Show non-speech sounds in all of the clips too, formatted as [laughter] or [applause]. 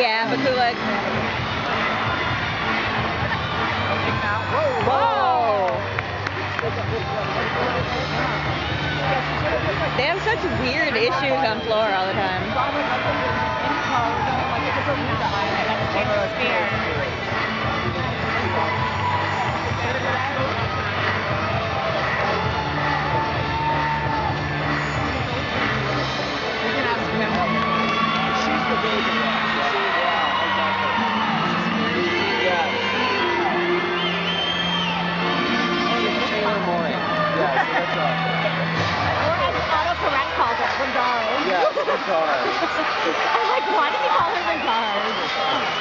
Yeah, but who like? Whoa! They have such weird issues on floor all the time. I'm [laughs] oh, like, why did he call her Ricard?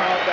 apologize.